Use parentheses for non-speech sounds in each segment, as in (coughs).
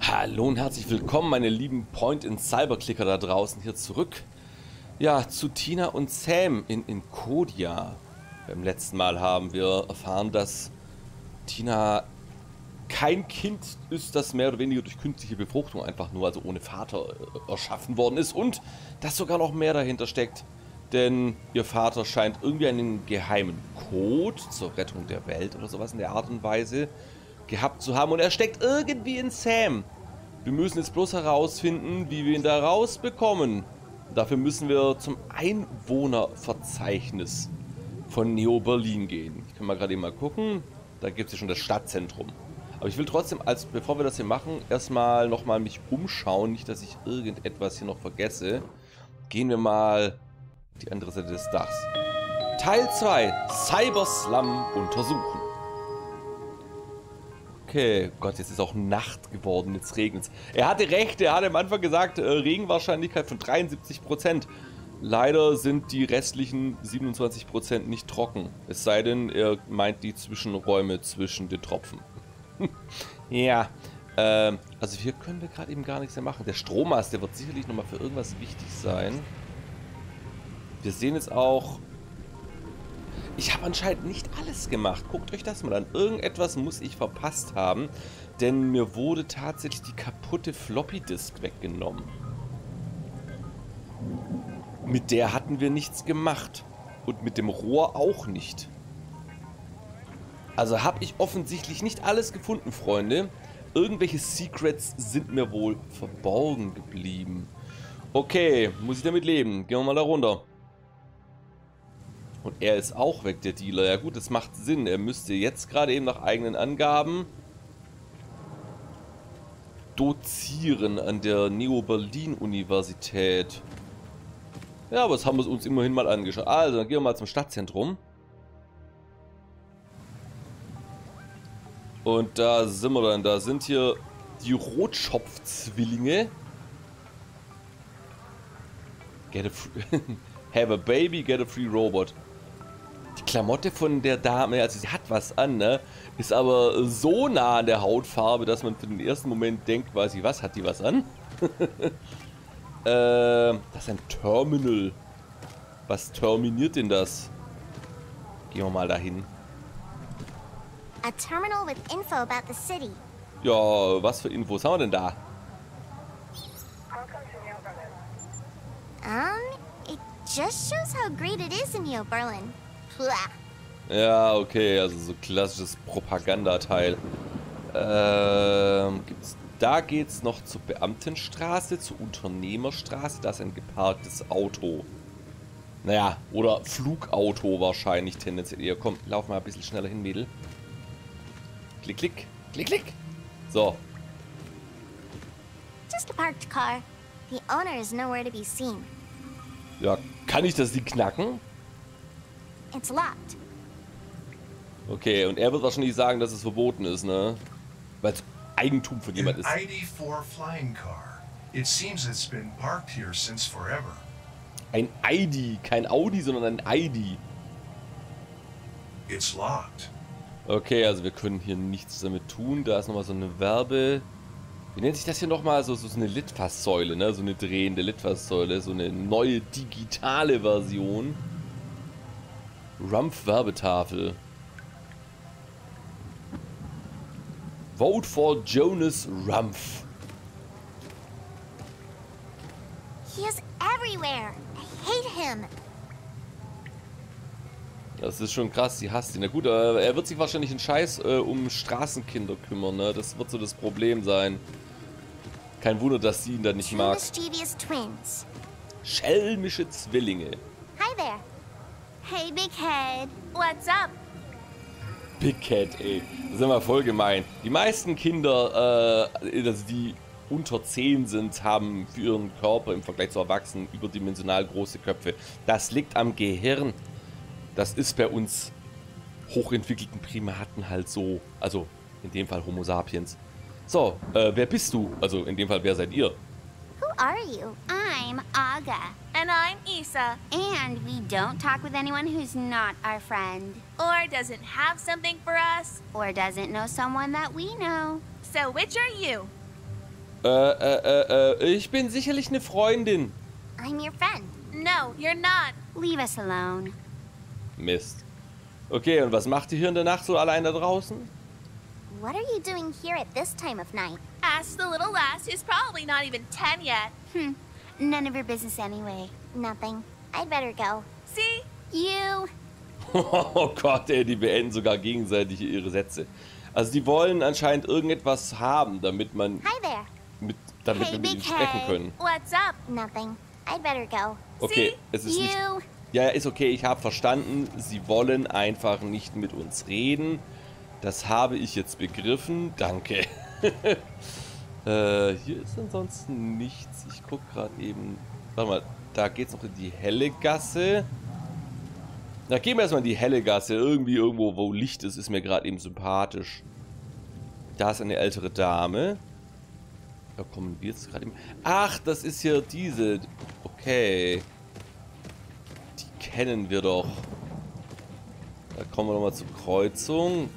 Hallo und herzlich willkommen, meine lieben Point-in-Cyber-Clicker da draußen hier zurück. Ja, zu Tina und Sam in Inkodia. Beim letzten Mal haben wir erfahren, dass Tina kein Kind ist, das mehr oder weniger durch künstliche Befruchtung einfach nur, also ohne Vater, äh, erschaffen worden ist und dass sogar noch mehr dahinter steckt. Denn ihr Vater scheint irgendwie einen geheimen Code zur Rettung der Welt oder sowas in der Art und Weise gehabt zu haben. Und er steckt irgendwie in Sam. Wir müssen jetzt bloß herausfinden, wie wir ihn da rausbekommen. Dafür müssen wir zum Einwohnerverzeichnis von Neo Berlin gehen. Ich kann mal gerade mal gucken. Da gibt es ja schon das Stadtzentrum. Aber ich will trotzdem, als bevor wir das hier machen, erstmal nochmal mich umschauen. Nicht, dass ich irgendetwas hier noch vergesse. Gehen wir mal die andere Seite des Dachs. Teil 2. Cyberslum untersuchen. Okay, Gott, jetzt ist auch Nacht geworden, jetzt regnet es. Er hatte recht, er hat am Anfang gesagt, äh, Regenwahrscheinlichkeit von 73%. Leider sind die restlichen 27% nicht trocken. Es sei denn, er meint die Zwischenräume zwischen den Tropfen. (laughs) ja, ähm, also hier können wir gerade eben gar nichts mehr machen. Der Strommast, der wird sicherlich nochmal für irgendwas wichtig sein. Wir sehen jetzt auch... Ich habe anscheinend nicht alles gemacht. Guckt euch das mal an. Irgendetwas muss ich verpasst haben. Denn mir wurde tatsächlich die kaputte Floppy Disk weggenommen. Mit der hatten wir nichts gemacht. Und mit dem Rohr auch nicht. Also habe ich offensichtlich nicht alles gefunden, Freunde. Irgendwelche Secrets sind mir wohl verborgen geblieben. Okay, muss ich damit leben. Gehen wir mal da runter. Und er ist auch weg, der Dealer. Ja gut, das macht Sinn. Er müsste jetzt gerade eben nach eigenen Angaben dozieren an der Neo-Berlin-Universität. Ja, aber das haben wir uns immerhin mal angeschaut. Also, dann gehen wir mal zum Stadtzentrum. Und da sind wir dann. Da sind hier die Rotschopf-Zwillinge. Get a free (laughs) Have a baby, get a free robot. Klamotte von der Dame, also sie hat was an, ne? Ist aber so nah an der Hautfarbe, dass man für den ersten Moment denkt, weiß ich was, hat die was an? (laughs) äh, das ist ein Terminal. Was terminiert denn das? Gehen wir mal dahin. A terminal with info about the city. Ja, was für Infos haben wir denn da? Um, it just shows how great it is in Neo Berlin. Ja, okay, also so klassisches Propagandateil. Ähm, gibt's, da geht's noch zur Beamtenstraße, zur Unternehmerstraße. Da ist ein geparktes Auto. Naja, oder Flugauto wahrscheinlich tendenziell eher. Komm, lauf mal ein bisschen schneller hin, Mädel. Klick, klick, klick, klick. So. Just a parked car. The owner is nowhere to be seen. Ja, kann ich das die knacken? It's locked. Okay, und er wird wahrscheinlich sagen, dass es verboten ist, ne? Weil es Eigentum von jemand ist. ID4 flying car. It seems it's been parked here since forever. Ein ID, kein Audi, sondern ein ID. It's locked. Okay, also wir können hier nichts damit tun. Da ist nochmal so eine Werbe... Wie nennt sich das hier nochmal? So, so eine Litfaßsäule, ne? So eine drehende Litfaßsäule. So eine neue digitale Version. Rumpf-Werbetafel. Vote for Jonas Rumpf. He is everywhere. I hate him. Das ist schon krass, sie hasst ihn. Na gut, er wird sich wahrscheinlich einen Scheiß äh, um Straßenkinder kümmern, ne? Das wird so das Problem sein. Kein Wunder, dass sie ihn da nicht mag. Schelmische Zwillinge. Hi there. Hey, big head. What's up? Big Cat, ey. Das ist immer voll gemein. Die meisten Kinder, äh, also die unter 10 sind, haben für ihren Körper im Vergleich zu Erwachsenen überdimensional große Köpfe. Das liegt am Gehirn. Das ist bei uns hochentwickelten Primaten halt so. Also in dem Fall Homo sapiens. So, äh, wer bist du? Also in dem Fall, wer seid ihr? Who are you? I'm Aga. And I'm Issa. And we don't talk with anyone who's not our friend. Or doesn't have something for us. Or doesn't know someone that we know. So which are you? Äh, äh, äh, äh, ich bin sicherlich eine Freundin. I'm your friend. No, you're not. Leave us alone. Mist. Okay, und was macht ihr hier in der Nacht so allein da draußen? What are you doing here at this time of night? Ask the little lass who's probably not even 10 yet. Hmm. None of your business anyway. Nothing. I'd better go. See? You. (laughs) Oh Gott, ey, die beenden sogar gegenseitig ihre Sätze. Also die wollen anscheinend irgendetwas haben, damit man Hi there. mit, damit Hey, wir mit ihnen Big sprechen können. What's up? Nothing. I'd better go. Okay, Sie? es ist nicht. You. Ja, ja, ist okay, ich habe verstanden. Sie wollen einfach nicht mit uns reden. Das habe ich jetzt begriffen. Danke. (laughs) äh, hier ist ansonsten nichts. Ich gucke gerade eben. Warte mal, da geht's noch in die helle Gasse. Na, gehen wir erstmal in die helle Gasse. Irgendwie irgendwo, wo Licht ist, ist mir gerade eben sympathisch. Da ist eine ältere Dame. Da kommen wir jetzt gerade eben. Ach, das ist hier diese. Okay. Die kennen wir doch. Da kommen wir nochmal zur Kreuzung.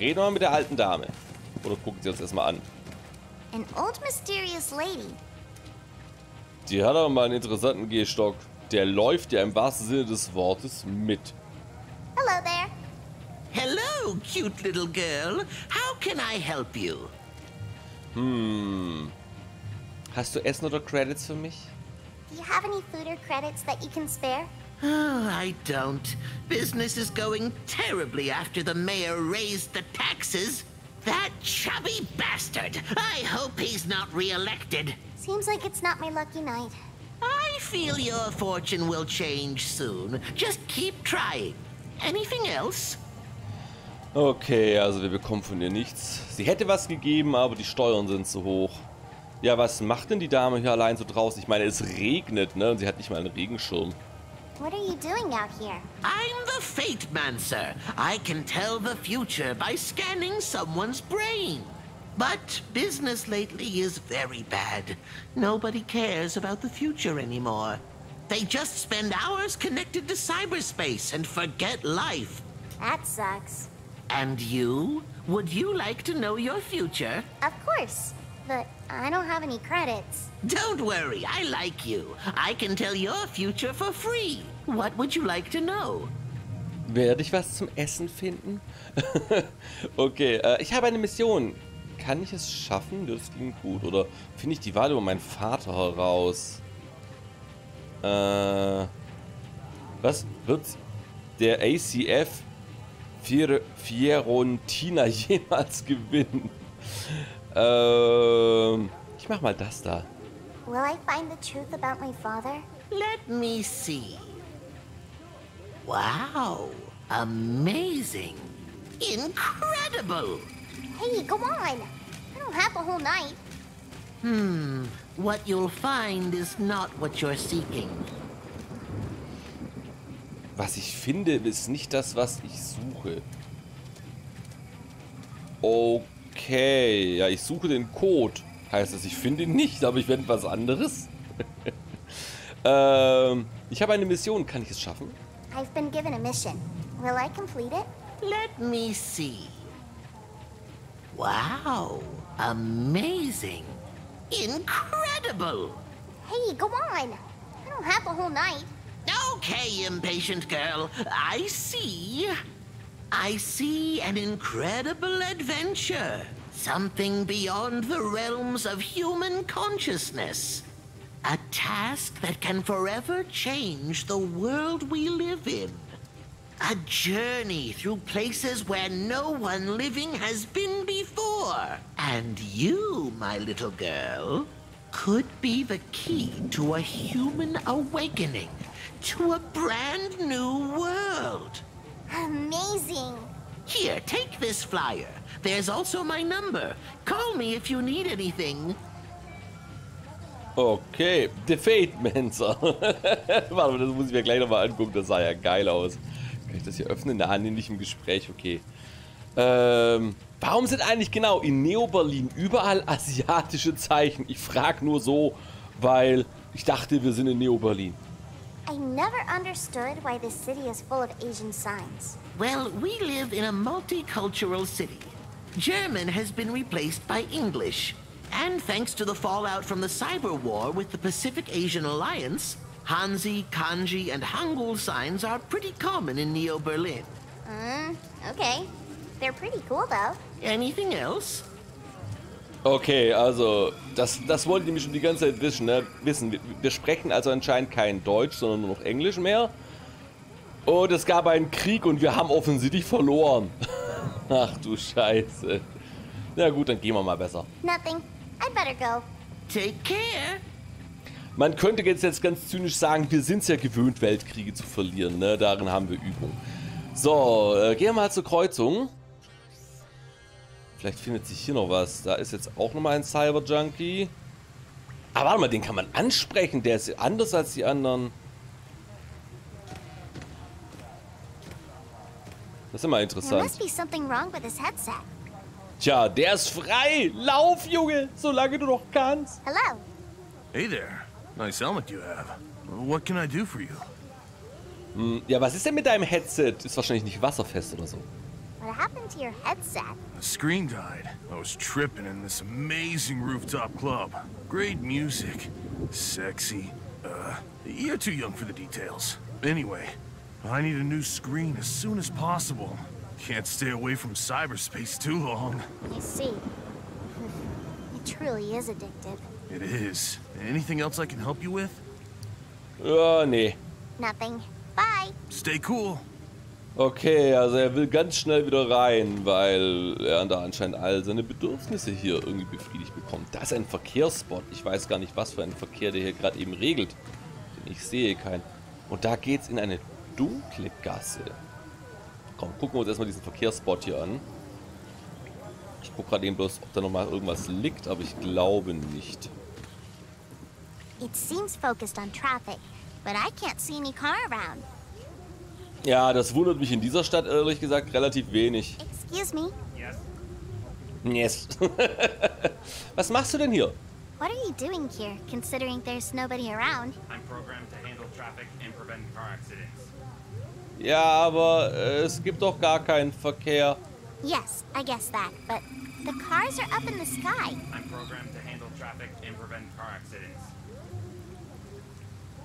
Reden wir mal mit der alten Dame. Oder gucken sie uns erstmal an. An old mysterious lady. Die hat aber mal einen interessanten Gehstock. Der läuft ja im wahrsten Sinne des Wortes mit. Hello there. Hello, cute little girl. How can I help you? Hm. Hast du Essen oder Credits für mich? Do you have any food or credits that you can spare? Oh, I don't. Business is going terribly after the mayor raised the taxes. That chubby bastard. I hope he's not reelected. Seems like it's not my lucky night. I feel your fortune will change soon. Just keep trying. Anything else? Okay, also wir bekommen von ihr nichts. Sie hätte was gegeben, aber die Steuern sind zu hoch. Ja, was macht denn die Dame hier allein so draußen? Ich meine, es regnet, ne? Und sie hat nicht mal einen Regenschirm. What are you doing out here? I'm the Fate Mancer. I can tell the future by scanning someone's brain. But business lately is very bad. Nobody cares about the future anymore. They just spend hours connected to cyberspace and forget life. That sucks. And you? Would you like to know your future? Of course. But I don't have any credits. Don't worry, I like you. I can tell your future for free. What would you like to know? Werde ich was zum Essen finden? (laughs) okay, äh, ich habe eine Mission. Kann ich es schaffen? Das klingt gut. Oder finde ich die Wahl über meinen Vater heraus? Äh, was wird der ACF Fier Fiorentina (laughs) jemals gewinnen? Ähm, ich mach mal das da. Will I find the truth about my father? Let me see. Wow, amazing. Incredible. Hey, go on. I don't have the whole night. Hmm, what you'll find is not what you're seeking. Was ich finde, ist nicht das, was ich suche. Okay, ja, ich suche den Code. Heißt das, ich finde ihn nicht, aber ich werde was anderes. (laughs) ähm, ich habe eine Mission. Kann ich es schaffen? I've been given a mission. Will I complete it? Let me see. Wow, amazing. Incredible. Hey, go on. I don't have a whole night. Okay, impatient girl. I see. I see an incredible adventure. Something beyond the realms of human consciousness. A task that can forever change the world we live in. A journey through places where no one living has been before. And you, my little girl, could be the key to a human awakening, to a brand new world. Amazing. Here, take this flyer. There's also my number. Call me if you need anything. Okay, The Fate Mancer. (laughs) Warte mal, das muss ich mir gleich nochmal angucken. Das sah ja geil aus. Kann ich das hier öffnen? Nein, nicht im Gespräch. Okay. Ähm, warum sind eigentlich genau in Neo-Berlin überall asiatische Zeichen? Ich frage nur so, weil ich dachte, wir sind in Neo-Berlin. I never understood why this city is full of Asian signs. Well, we live in a multicultural city. German has been replaced by English. And thanks to the fallout from the cyber war with the Pacific Asian Alliance, Hanzi, Kanji, and Hangul signs are pretty common in Neo Berlin. Mm, okay. They're pretty cool, though. Anything else? Okay, also, das, das wollten die mich schon die ganze Zeit wissen. Ne? wissen. Wir, wir sprechen also anscheinend kein Deutsch, sondern nur noch Englisch mehr. Und es gab einen Krieg und wir haben offensichtlich verloren. (laughs) Ach du Scheiße. Na gut, dann gehen wir mal besser. Nothing. I'd better go. Take care. Man könnte jetzt, jetzt ganz zynisch sagen, wir sind es ja gewöhnt, Weltkriege zu verlieren. Ne? Darin haben wir Übung. So, äh, gehen wir mal zur Kreuzung. Vielleicht findet sich hier noch was. Da ist jetzt auch nochmal ein Cyber-Junkie. Aber warte mal, den kann man ansprechen. Der ist anders als die anderen. Das ist immer There interessant. must be something wrong with his headset. Tja, der ist frei. Lauf, Junge, solange du noch kannst. Hello. Hey there. Nice helmet you have. What can I do for you? Ja, was ist denn mit deinem Headset? Ist wahrscheinlich nicht wasserfest oder so. What happened to your headset? The screen died. I was tripping in this amazing rooftop club. Great music. Sexy. Uh, you're too young for the details. Anyway, I need a new screen as soon as possible. Can't stay away from cyberspace too long. I see. (laughs) It truly is addictive. It is. Anything else I can help you with? Ja, nee. Nothing. Bye. Stay cool. Okay, also er will ganz schnell wieder rein, weil er da anscheinend all seine Bedürfnisse hier irgendwie befriedigt bekommt. Da ist ein Verkehrsspot. Ich weiß gar nicht, was für ein Verkehr der hier gerade eben regelt. Denn ich sehe keinen. Und da geht's in eine dunkle Gasse. Komm, gucken wir uns erstmal diesen Verkehrsspot hier an. Ich gucke gerade eben bloß, ob da nochmal irgendwas liegt, aber ich glaube nicht. It seems focused on traffic, but I can't see any car around. Ja, das wundert mich in dieser Stadt ehrlich gesagt relativ wenig. Excuse me. Yes. (laughs) Was machst du denn hier? What are you doing here, considering there's nobody around? I'm programmed to handle traffic and prevent car accidents. Ja, aber äh, es gibt doch gar keinen Verkehr. Yes, I guess that, but the cars are up in the sky. I'm programmed to handle traffic and prevent car accidents.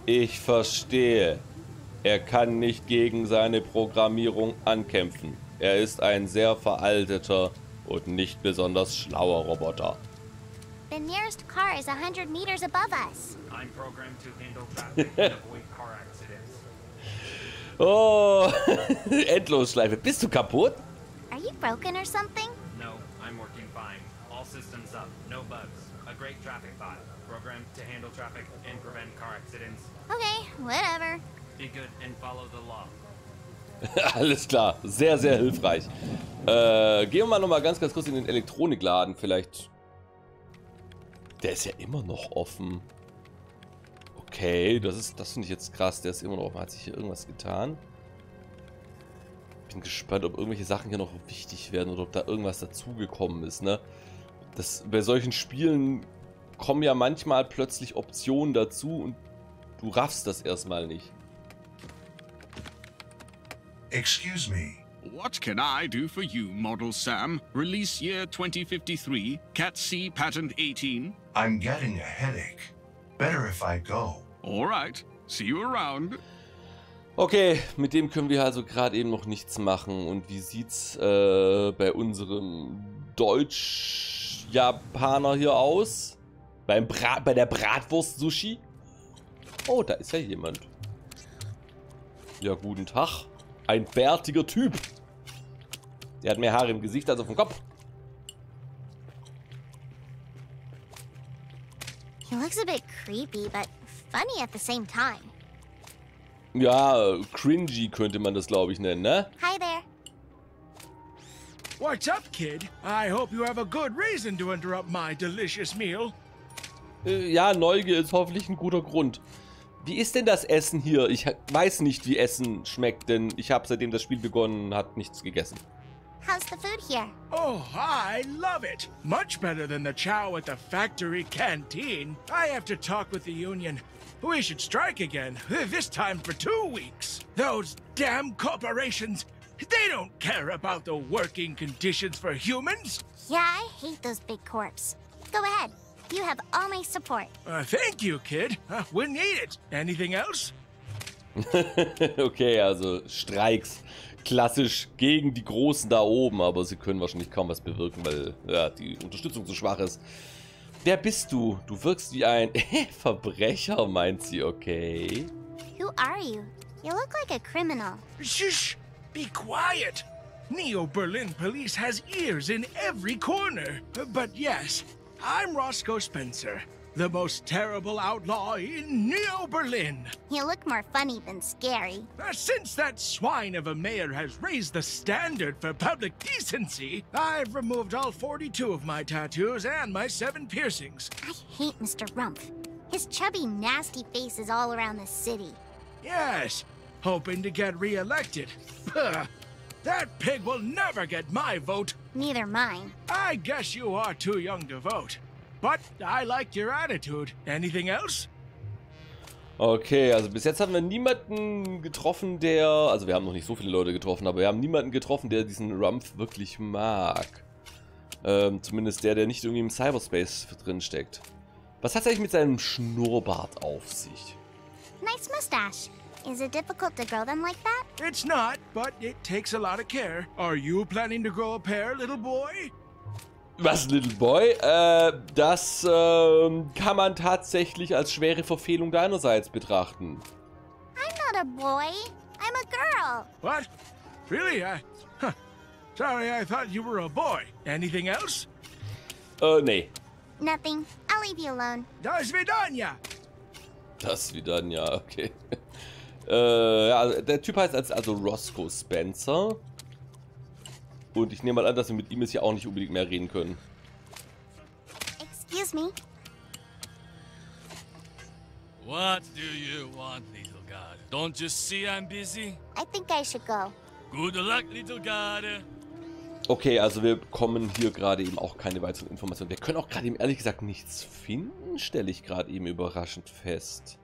Ich verstehe. Er kann nicht gegen seine Programmierung ankämpfen. Er ist ein sehr veralteter und nicht besonders schlauer Roboter. The nearest car is a hundred meters above us. I'm programmed to handle traffic and avoid car accidents. Oh, (laughs) Endlosschleife. Bist du kaputt? Are you broken or something? No, I'm working fine. All systems up, no bugs. A great traffic bot. Programmed to handle traffic and prevent car accidents. Okay, whatever. Be good and follow the law. (laughs) Alles klar. Sehr, sehr hilfreich. Äh, gehen wir mal nochmal ganz, ganz kurz in den Elektronikladen. Vielleicht. Der ist ja immer noch offen. Okay, das ist, das finde ich jetzt krass. Der ist immer noch offen. Hat sich hier irgendwas getan? Bin gespannt, ob irgendwelche Sachen hier noch wichtig werden oder ob da irgendwas dazugekommen ist, ne? Das, bei solchen Spielen kommen ja manchmal plötzlich Optionen dazu und du raffst das erstmal nicht. Excuse me. What can I do for you, Model Sam? Release year 2053, Cat C patent 18. I'm getting a headache. Better if I go. All right, see you around. Okay, mit dem können wir also gerade eben noch nichts machen. Und wie sieht's äh, bei unserem Deutsch-Japaner hier aus? Beim Bra bei der Bratwurst-Sushi? Oh, da ist ja jemand. Ja, guten Tag. Ein bärtiger Typ. Der hat mehr Haare im Gesicht als auf dem Kopf. He looks a bit creepy, but funny at the same time. Ja, cringy könnte man das, glaube ich, nennen, ne? Hi there. What's up, kid? I hope you have a good reason to interrupt my delicious meal. Äh, ja, Neugier ist hoffentlich ein guter Grund. Wie ist denn das Essen hier? Ich weiß nicht, wie Essen schmeckt, denn ich habe seitdem das Spiel begonnen, hat nichts gegessen. How's the food here? Oh, I love it. Much better than the chow at the factory canteen. I have to talk with the union. We should strike again, (laughs) this time for two weeks. Those damn corporations, they don't care about the working conditions for humans. Yeah, I hate those big corps. Go ahead. You have all my support. Uh, thank you, kid. Uh, we need it. Anything else? (laughs) okay, also Streiks. Klassisch gegen die Großen da oben, aber sie können wahrscheinlich kaum was bewirken, weil ja, die Unterstützung zu schwach ist. Wer bist du? Du wirkst wie ein (laughs) Verbrecher, meint sie, okay. Who are you? You look like a criminal. Shh! Be quiet! Neo Berlin Police has ears in every corner. But yes, I'm Roscoe Spencer, the most terrible outlaw in Neo Berlin. You look more funny than scary. Uh, Since that swine of a mayor has raised the standard for public decency, I've removed all 42 of my tattoos and my seven piercings. I hate Mr. Rumpf. His chubby, nasty face is all around the city. Yes, hoping to get reelected. That pig will never get my vote. Neither mine. I guess you are too young to vote. But I like your attitude. Anything else? Okay, also bis jetzt haben wir niemanden getroffen, der... Also wir haben noch nicht so viele Leute getroffen, aber wir haben niemanden getroffen, der diesen Rumpf wirklich mag. Ähm, zumindest der, der nicht irgendwie im Cyberspace drin steckt. Was hat es eigentlich mit seinem Schnurrbart auf sich? Nice mustache. Is it difficult to grow them like that? It's not, but it takes a lot of care. Are you planning to grow a pair, little boy? Was, Little Boy? Äh, das ähm, kann man tatsächlich als schwere Verfehlung deinerseits betrachten. I'm not a boy. I'm a girl. What? Really? I. Huh. Sorry, I thought you were a boy. Anything else? Äh, nee. Nothing. I'll leave you alone. Da Svidanya! Das ja, okay. (laughs) äh, ja, also der Typ heißt als, also Roscoe Spencer. Und ich nehme mal an, dass wir mit ihm jetzt hier auch nicht unbedingt mehr reden können. Excuse me. What do you want, little god? Don't you see I'm busy? I think I should go. Good luck, little god. Okay, also wir bekommen hier gerade eben auch keine weiteren Informationen. Wir können auch gerade eben ehrlich gesagt nichts finden, stelle ich gerade eben überraschend fest.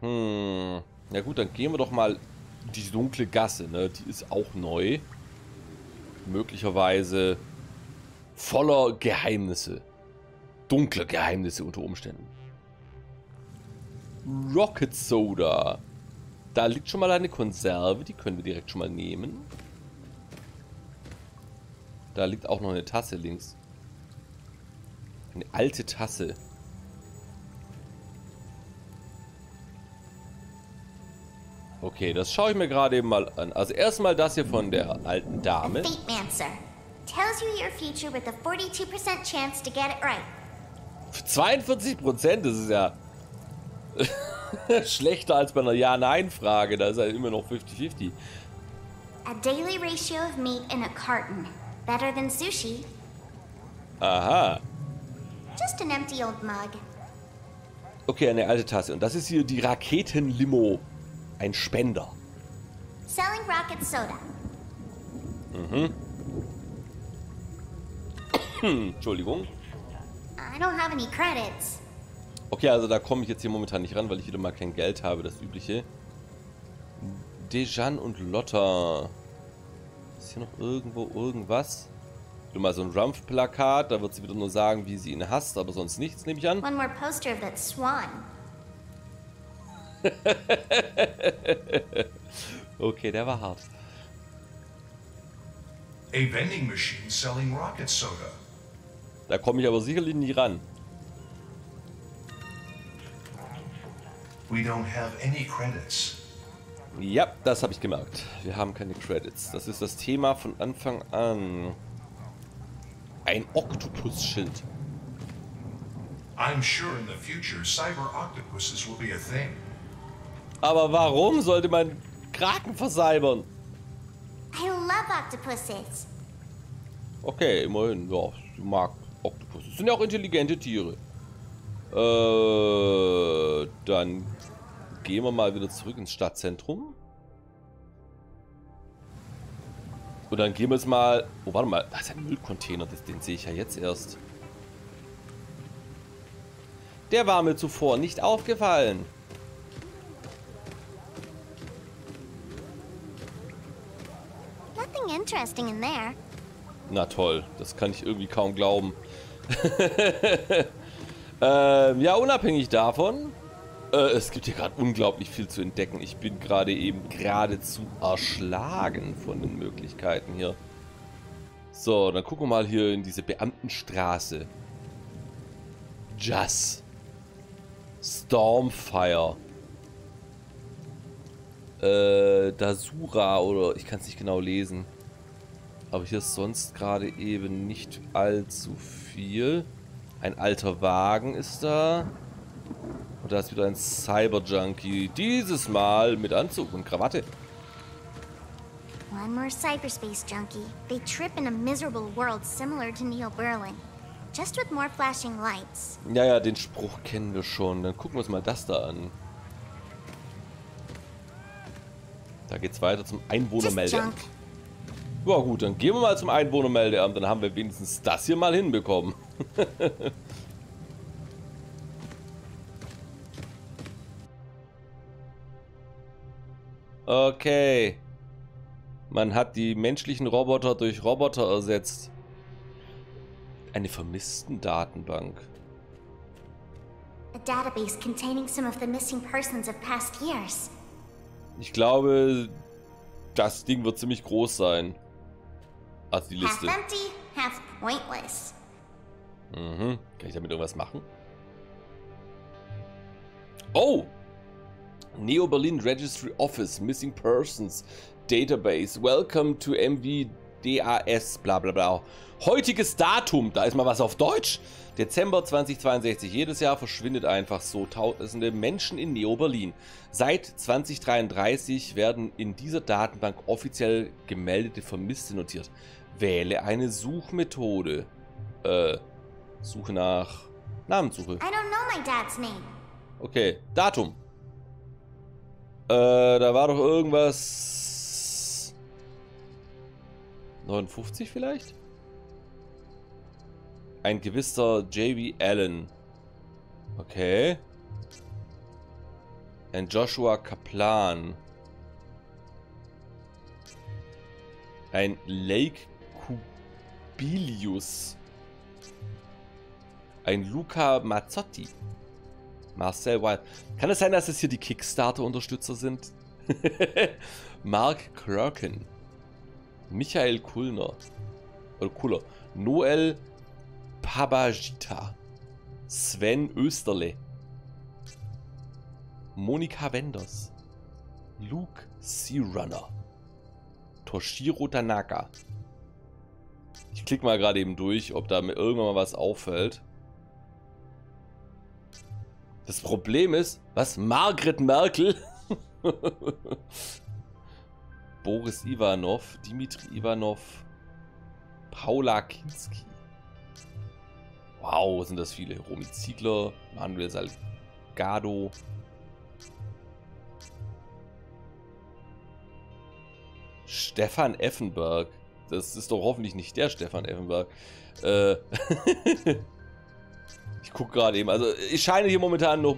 Hm. Ja gut, dann gehen wir doch mal die dunkle Gasse, ne? Die ist auch neu. Möglicherweise voller Geheimnisse. Dunkle Geheimnisse unter Umständen. Rocket Soda. Da liegt schon mal eine Konserve, die können wir direkt schon mal nehmen. Da liegt auch noch eine Tasse links. Eine alte Tasse. Okay, das schaue ich mir gerade eben mal an. Also erstmal das hier von der alten Dame. Tells you your future with a 42% chance to get it right. 42 Prozent, das ist ja (laughs) schlechter als bei einer Ja-Nein-Frage. Da ist ja immer noch 50-50. A daily ratio of meat in a carton. Better than sushi. Aha. Just an empty old mug. Okay, eine alte Tasse. Und das ist hier die Raketenlimo. Ein Spender. Selling rocket soda. Mhm. (coughs) Entschuldigung. I don't have any credits. Okay, also da komme ich jetzt hier momentan nicht ran, weil ich wieder mal kein Geld habe, das übliche. Dejan und Lotta. Ist hier noch irgendwo irgendwas? Du mal so ein Rumpf-Plakat, da wird sie wieder nur sagen, wie sie ihn hasst, aber sonst nichts, nehme ich an. One more poster of that swan. (laughs) Okay, der war hart. A vending machine selling rocket soda. Da komme ich aber sicherlich nie ran. We don't have any credits. Ja, das habe ich gemerkt. Wir haben keine Credits. Das ist das Thema von Anfang an. Ein Oktopus-Schild. I'm sure in the future cyber octopuses will be a thing. Aber warum sollte man Kraken versalbern? I love octopuses. Okay, immerhin. Ja, du magst Oktopus. Das sind ja auch intelligente Tiere. Äh, dann gehen wir mal wieder zurück ins Stadtzentrum. Und dann gehen wir jetzt mal... Oh, warte mal. Da ist ein Müllcontainer. Das, den sehe ich ja jetzt erst. Der war mir zuvor nicht aufgefallen. Na toll, das kann ich irgendwie kaum glauben. (laughs) ähm, ja, unabhängig davon, äh, es gibt hier gerade unglaublich viel zu entdecken. Ich bin gerade eben geradezu erschlagen von den Möglichkeiten hier. So, dann gucken wir mal hier in diese Beamtenstraße. Jazz. Stormfire. Äh, Dasura oder ich kann es nicht genau lesen. Aber hier ist sonst gerade eben nicht allzu viel. Ein alter Wagen ist da. Und da ist wieder ein Cyber-Junkie. Dieses Mal mit Anzug und Krawatte. One more cyberspace junkie. They trip in a miserable world similar to Neo Berlin. Just with more flashing lights. Ja, ja, den Spruch kennen wir schon. Dann gucken wir uns mal das da an. Da geht's weiter zum Einwohnermeldeamt. Ja gut, dann gehen wir mal zum Einwohnermeldeamt. Dann haben wir wenigstens das hier mal hinbekommen. (laughs) okay. Man hat die menschlichen Roboter durch Roboter ersetzt. Eine vermissten Datenbank. A database containing some of the missing persons of past years. Ich glaube, das Ding wird ziemlich groß sein. Also die Half Liste. empty, half pointless. Mhm. Kann ich damit irgendwas machen? Oh! Neo Berlin Registry Office, Missing Persons, Database, Welcome to MVDAS, bla bla bla. Heutiges Datum, da ist mal was auf Deutsch. Dezember 2062. Jedes Jahr verschwindet einfach so tausende Menschen in Neo-Berlin. Seit 2033 werden in dieser Datenbank offiziell gemeldete Vermisste notiert. Wähle eine Suchmethode. Äh, Suche nach Namenssuche. I don't know my dad's name. Okay, Datum. Äh, da war doch irgendwas... 59 vielleicht? Ein gewisser J.B. Allen. Okay. Ein Joshua Kaplan. Ein Lake Kubilius. Ein Luca Mazzotti. Marcel Wild. Kann es sein, dass es hier die Kickstarter-Unterstützer sind? (laughs) Mark Kröken. Michael Kullner. Oder Kuller. Noel Pabajita. Sven Österle. Monika Wenders. Luke Searunner. Toshiro Tanaka. Ich klicke mal gerade eben durch, ob da mir irgendwann mal was auffällt. Das Problem ist, was? Margret Merkel? (laughs) Boris Ivanov, Dimitri Ivanov, Paula Kinski. Wow, sind das viele. Romy Ziegler, Manuel Salgado. Stefan Effenberg. Das ist doch hoffentlich nicht der Stefan Effenberg. Äh (laughs) ich gucke gerade eben. Also ich scheine hier momentan noch...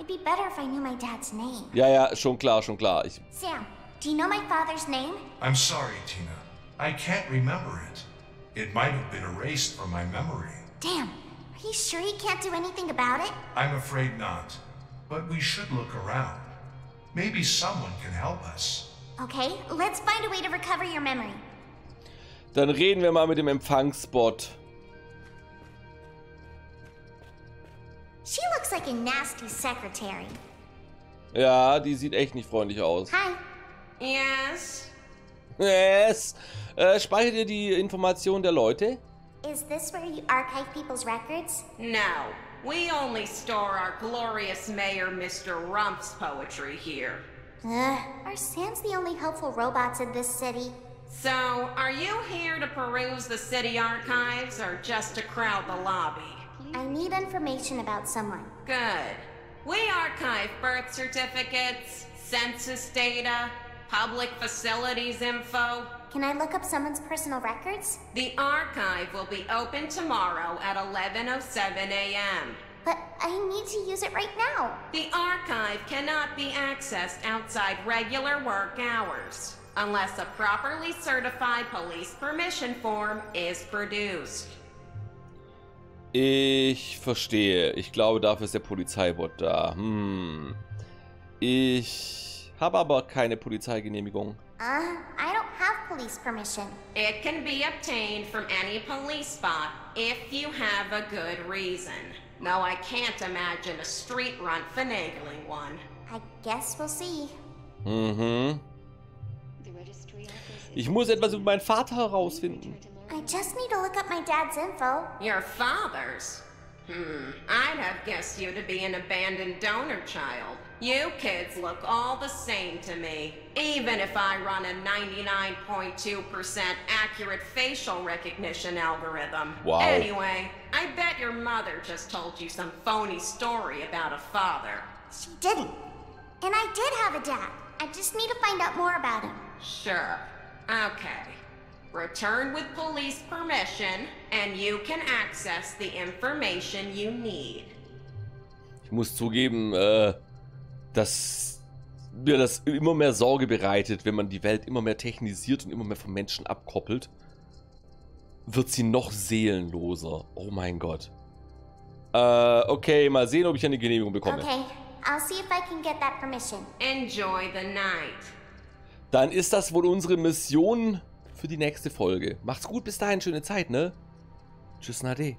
It'd be better if I knew my dad's name. Ja, ja, schon klar, schon klar. Ich, Sam, do you know my father's name? I'm sorry, Tina. I can't remember it. It might have been erased from my memory. Damn. Are you sure you can't do anything about it? I'm afraid not. But we should look around. Maybe someone can help us. Okay, let's find a way to recover your memory. dann reden wir mal mit dem Empfangsbot. She looks like a nasty secretary. Ja, die sieht echt nicht freundlich aus. Hi. Yes? Yes. Äh, speichert ihr die Informationen der Leute? Is this where you archive people's records? No. We only store our glorious mayor, Mr. Rump's poetry here. Ugh, are Sans the only helpful robots in this city? So, are you here to peruse the city archives or just to crowd the lobby? I need information about someone. Good. We archive birth certificates, census data, public facilities info. Can I look up someone's personal records? The archive will be open tomorrow at 11:07 a.m. But I need to use it right now. The archive cannot be accessed outside regular work hours unless a properly certified police permission form is produced. Ich verstehe. Ich glaube, dafür ist der Polizeibot da. Hm. Ich habe aber keine Polizeigenehmigung. Uh, I don't have police permission. It can be obtained from any police spot if you have a good reason. Though I can't imagine a street run finagling one. I guess we'll see. Mhm. Ich muss etwas über meinen Vater herausfinden. I just need to look up my dad's info. Your father's? Hmm, I'd have guessed you to be an abandoned donor child. You kids look all the same to me, even if I run a 99.2% accurate facial recognition algorithm. Wow. Anyway, I bet your mother just told you some phony story about a father. She didn't. And I did have a dad. I just need to find out more about him. Sure. Okay. Return with police permission, and you can access the information you need. Ich muss zugeben, äh, dass mir das immer mehr Sorge bereitet, wenn man die Welt immer mehr technisiert und immer mehr vom Menschen abkoppelt, wird sie noch seelenloser. Oh mein Gott. Äh, okay, mal sehen, ob ich eine Genehmigung bekomme. Okay, I'll see if I can get that permission. Enjoy the night. Dann ist das wohl unsere Mission für die nächste Folge. Macht's gut, bis dahin, schöne Zeit, ne? Tschüss, Nade.